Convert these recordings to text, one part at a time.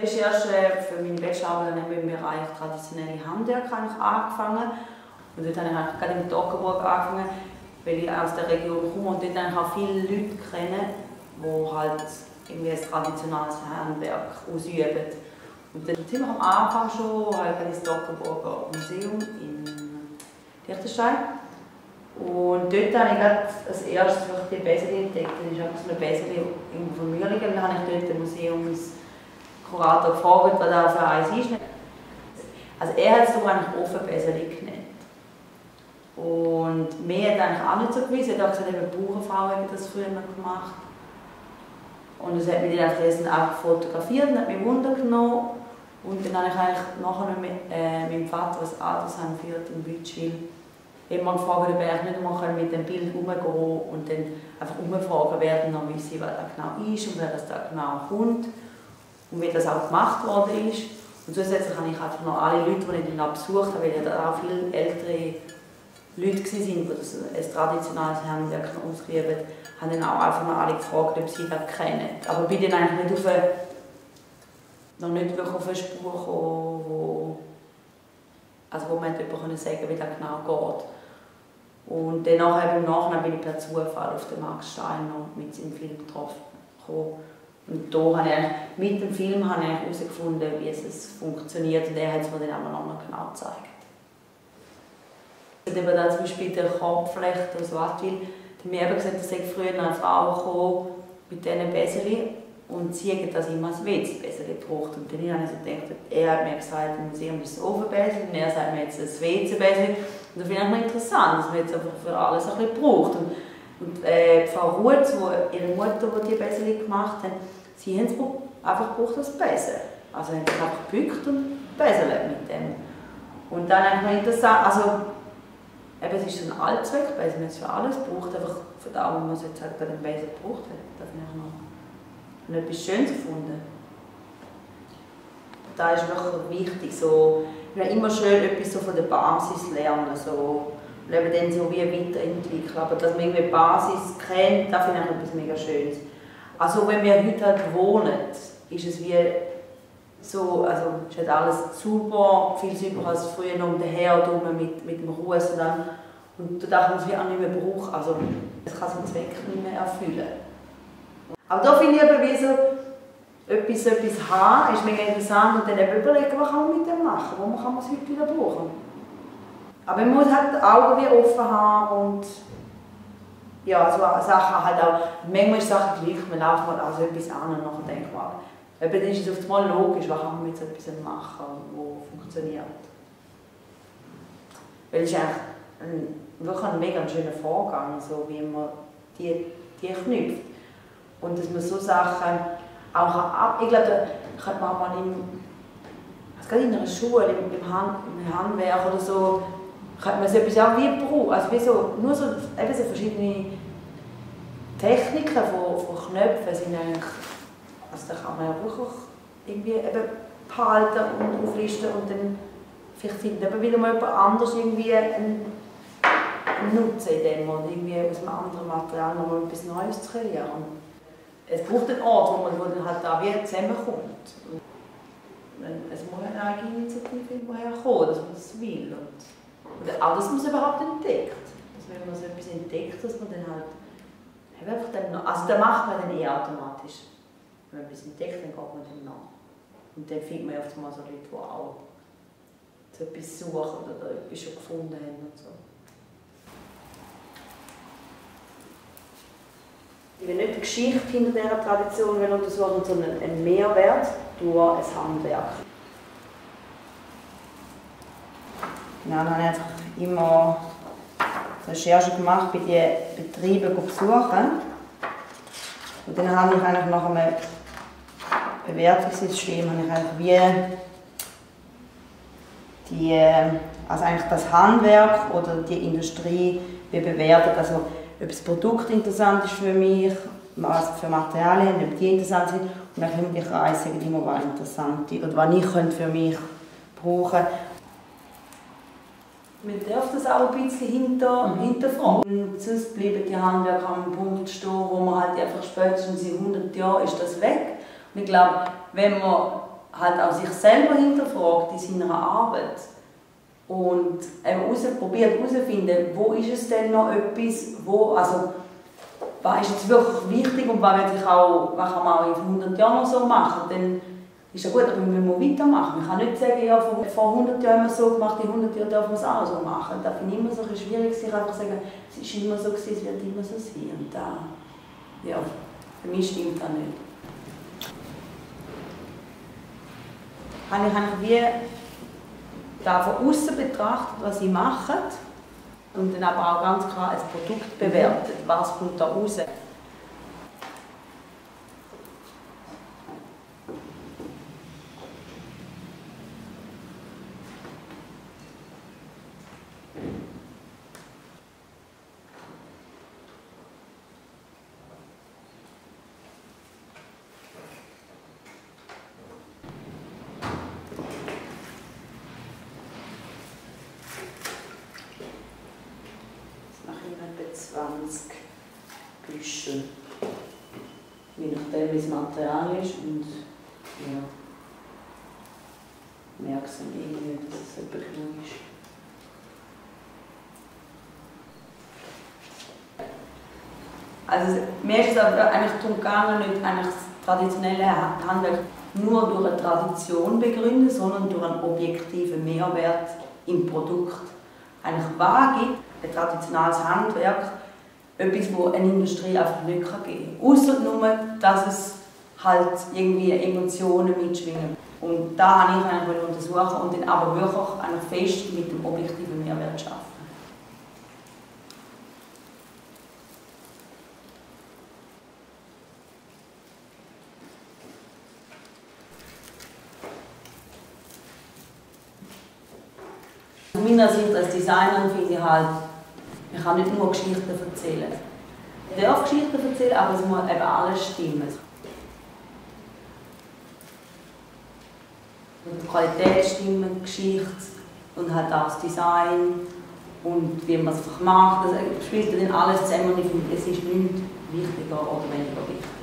Recherche für meine Bachelorarbeit habe ich im Bereich traditionelle Handwerk angefangen. Und dort habe ich gerade in Toggenburg angefangen, weil ich aus der Region komme und dort habe auch viele Leute kenne, die halt irgendwie ein traditionelles Handwerk ausüben. Und dann ziemlich am Anfang schon halt das Toggenburger Museum in Liechtenstein. Und dort habe ich gerade als erstes die Beseli entdeckt. Das ist so eine Beseli von Mühlingen. Dann habe ich dort ein Museums Kurator gefragt, was da für eins ist. Also er hat es doch eigentlich offen genannt. Und mir hat eigentlich auch nicht so gewusst. Er hat gesagt, eben Bauernfrau haben das früher gemacht. Und es hat mich dann einfach fotografiert und hat mich Wunder genommen. Und dann habe ich eigentlich nachher mit äh, meinem Vater was Altersheim führt in Bütschwil immer gefragt, ob er nicht mal mit dem Bild umgehen und dann einfach umfragen werden, dann wissen, was da genau ist und wer das da genau kommt und wie das auch gemacht worden ist. Und zusätzlich habe ich einfach noch alle Leute, die ich dann besucht habe, weil da auch viele ältere Leute waren, die das ein traditionelles Handwerk ausgeübt haben, dann auch einfach mal alle gefragt, ob sie das kennen. Aber bin dann eigentlich nicht auf eine, noch nicht wirklich auf eine Spur gekommen, wo, also wo man jemandem sagen wie das genau geht. Und danach im Nachhinein bin ich per Zufall auf den Max Steiner mit seinem Film getroffen. Und da habe ich mit dem Film habe ich herausgefunden, wie es funktioniert und er hat es mir dann auch noch genau gezeigt. Und eben da zum Beispiel der Kopflecht aus Wattwil, die mir eben gesagt, dass ich früher eine Frau gekommen mit diesen Besseli und sie hat das immer als WC-Besseli gebraucht. Und dann habe ich so gedacht, er hat mir gesagt, im Museum ist es Ofenbesseli und er sagt mir jetzt ein WC-Besseli. Und das finde ich interessant, dass man jetzt einfach für alles ein bisschen braucht. Und, und äh, Frau Ruetz, wo ihre Mutter, die die Besseli gemacht hat, Sie haben es einfach gebraucht als Besen. Also haben sich einfach gebückt und beselt mit dem. Und dann einfach interessant, also eben, es ist so ein Allzweckbesen, man es für alles gebraucht, einfach für das, was man es jetzt halt bei Besen gebraucht hat. Das habe ich noch, noch etwas Schönes gefunden. Da ist wirklich wichtig, so, ich immer schön etwas so von der Basis lernen, so, und eben dann so wie weiterentwickeln. Aber dass man irgendwie die Basis kennt, das finde ich etwas mega Schönes. Also wenn wir heute wohnen, ist es wie so, also ist halt alles super, viel super als früher um den Herd mit, mit dem Ruß und dann und da darf man es wie auch nicht mehr brauchen, also es kann seinen Zweck nicht mehr erfüllen. Aber da finde ich eben wie so, etwas, etwas haben, ist mega interessant und dann eben überlegen, was kann man mit dem machen, wo kann man es heute wieder brauchen. Aber man muss halt die Augen wie offen haben und ja, so Sachen halt auch, manchmal ist Sachen gleich, man läuft mal an so etwas an und nachher denkt man, eben dann ist es auf einmal logisch, was kann man mit so etwas machen, wo funktioniert. Weil es ist eigentlich ein, wirklich ein mega schöner Vorgang, so wie man die, die knüpft. Und dass man so Sachen auch ab, ich glaube, ich habe mal in, also gerade in einer Schule, im, im, Hand, im Handwerk oder so, könnte man so etwas auch wie brauchen, also wie so, nur so, eben so verschiedene Techniken von, von Knöpfen sind eigentlich, also da kann man ja wirklich irgendwie eben behalten und auflisten und dann vielleicht findet eben wieder mal jemand anders irgendwie einen, einen Nutzen in dem oder irgendwie aus einem anderen Material noch mal etwas Neues zu kreieren. Es braucht einen Ort, wo man wo dann halt da wie zusammenkommt. Es muss eine eigene Initiative irgendwoher kommen, dass man das will. Und, und auch, dass man es überhaupt entdeckt. Dass wenn man so etwas entdeckt, dass man dann halt einfach dann noch, also da macht man dann eh automatisch. Wenn man bisschen entdeckt, dann geht man dann nach. Und dann findet man oft mal so Leute, die auch so etwas suchen oder etwas schon gefunden haben und so. Ich will nicht die Geschichte hinter dieser Tradition untersuchen, sondern einen Mehrwert durch ein Handwerk. Ja, dann habe ich einfach immer Recherche gemacht, bei den Betrieben besuchen. Und dann habe ich eigentlich nach einem Bewertungssystem habe ich eigentlich wie die, also eigentlich das Handwerk oder die Industrie bewertet. Also ob das Produkt interessant ist für mich, was für Materialien, ob die interessant sind. Und dann kommen die Kreise immer, was interessant ist oder was ich für mich brauchen könnte. Man darf das auch ein bisschen hinter, mhm. hinterfragen. Und sonst bleiben die Handwerker am Punkt stehen, wo man halt einfach spätestens in 100 Jahren ist das weg. Und ich glaube, wenn man halt auch sich selber hinterfragt in seiner Arbeit und eben raus, probiert herauszufinden, wo ist es denn noch etwas, wo, also was ist jetzt wirklich wichtig und was, will ich auch, was kann man auch in 100 Jahren noch so machen, dann ist ja gut, aber wir müssen weitermachen. Man kann nicht sagen, ja, vor 100 Jahren haben wir es so gemacht, in 100 Jahren dürfen wir es auch so machen. Da finde ich immer so ein schwierig, sich einfach sagen, es ist immer so gewesen, es wird immer so sein. Und da, ja, für mich stimmt das nicht. Habe ich eigentlich wie da von außen betrachtet, was sie machen und dann aber auch ganz klar als Produkt bewertet, was kommt da raus. Büschen. Je nachdem, wie das Material ist und ja, merkst du irgendwie, dass es etwas genug ist. Also mir ist es eigentlich darum gegangen, nicht eigentlich das traditionelle Handwerk nur durch eine Tradition begründen, sondern durch einen objektiven Mehrwert im Produkt. Eigentlich was gibt ein traditionelles Handwerk etwas, wo eine Industrie einfach nicht geben kann. Außer nur, dass es halt irgendwie Emotionen mitschwingen. Und da habe ich eigentlich untersuchen und dann aber wirklich fest mit dem objektiven Mehrwert arbeiten. Aus meiner Sicht als Designer finde ich halt, kann nicht nur Geschichten erzählen. Man darf Geschichten erzählen, aber es muss eben alles stimmen. Und die Qualität stimmen, die Geschichte und halt auch das Design und wie man es macht. Das spielt dann alles zusammen und ich finde, es ist nicht wichtiger oder weniger wichtig.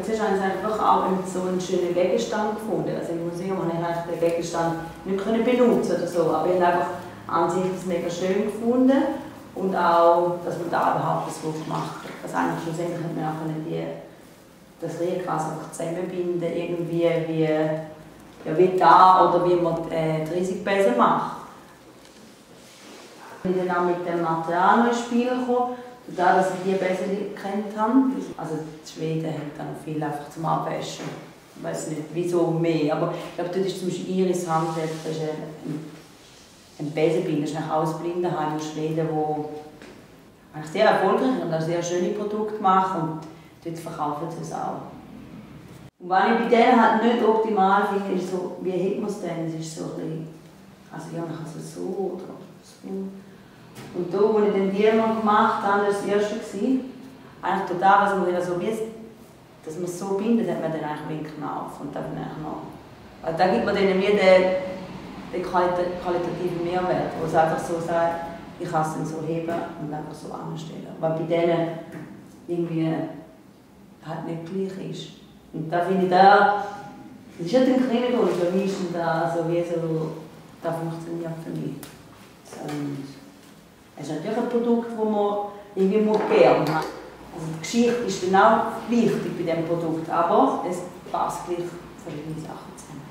Zuerst haben sie einfach auch so einen schönen Gegenstand gefunden. Also im Museum habe ich den Gegenstand nicht können benutzen oder so, aber ich habe einfach an sich das mega schön gefunden und auch, dass man da überhaupt das gemacht hat. Also eigentlich schlussendlich hat man auch die, das Rehgras einfach zusammenbinden, irgendwie wie, ja, wie da oder wie man äh, die Riesigpässe macht. Ich bin dann auch mit dem Material ins Spiel gekommen da, dass ich die besser gekannt habe. Also Schweden hat dann viel einfach zum Abwaschen. Ich weiß nicht, wieso mehr. Aber ich glaube, dort ist zum Beispiel Iris Handwerk, das ist ein, ein Besenbinder, das ist ein Blindenheim in Schweden, wo eigentlich sehr erfolgreich und auch sehr schöne Produkte macht und dort verkaufen sie es auch. Und was ich bei denen halt nicht optimal finde, ist so, wie hat man es denn? Es ist so ein bisschen, also ja, also so oder so. Und da, wo ich den Diamant gemacht habe, das war das erste. Eigentlich total, was man so wie, dass man so bindet, hat man dann eigentlich Knauf. Und dann noch, also da gibt man denen wie den, den qualitativen Mehrwert, wo es einfach so sagt, ich kann es dann so heben und einfach so anstellen. Was bei denen irgendwie halt nicht gleich ist. Und da finde ich, da Das ist nicht ein kleiner Grund, für mich ist da so wie so, das funktioniert für mich. Und es ist natürlich ein Produkt, das man irgendwie gerne hat. Also die Geschichte ist dann auch wichtig bei diesem Produkt, aber es passt gleich verschiedene Sachen zusammen.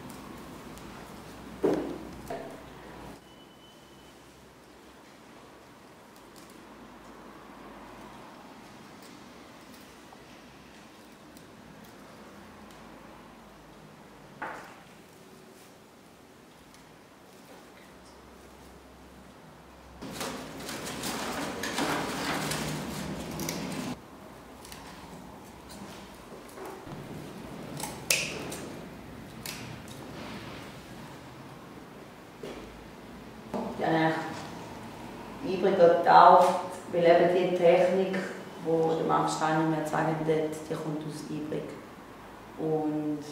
Ja, übrig getauft, weil eben die Technik, die der Max Steiner mir gezeigt die kommt aus Ibrig. Und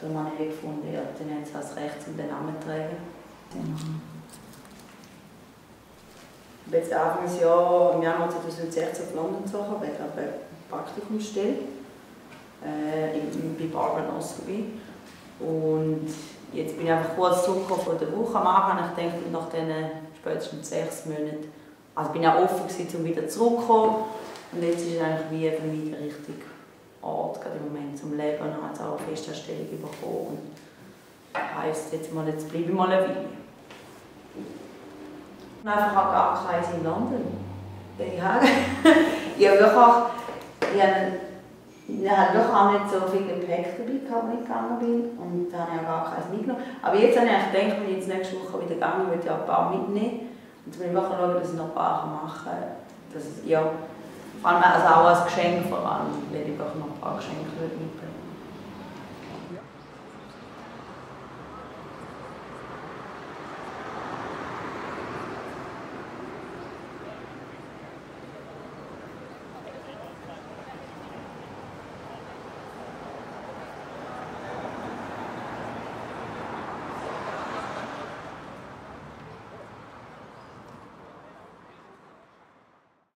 darum habe ich gefunden, ja, dann haben sie das Recht, um den Namen zu tragen. Ich bin jetzt Anfang Jahres, im Januar 2016 auf London gezogen, wegen einer Praktikumsstelle äh, bei Barbara Osby. Und Jetzt bin ich einfach kurz zurückgekommen von der Woche am Anfang. Ich denke, nach diesen spätestens sechs Monaten, also bin ich auch offen gewesen, um wieder zurückzukommen. Und jetzt ist es eigentlich wie für mich der richtige Ort, gerade im Moment zum Leben. Und habe auch eine Festanstellung bekommen. Und das heisst, jetzt, mal, jetzt bleibe ich mal eine Weile. Und einfach auch gar keins in London. Ich habe wirklich, ich habe ich hatte doch auch nicht so viel Gepäck dabei, als ich gegangen bin. Und da habe ich auch gar keins mitgenommen. Aber jetzt habe ich gedacht, wenn ich jetzt nächste Woche wieder gehe, würde ich auch ein paar mitnehmen. Und dann will ich schauen, dass ich noch ein paar machen kann. Ja, vor allem also auch als Geschenk vor allem, weil ich auch noch ein paar Geschenke mitbringen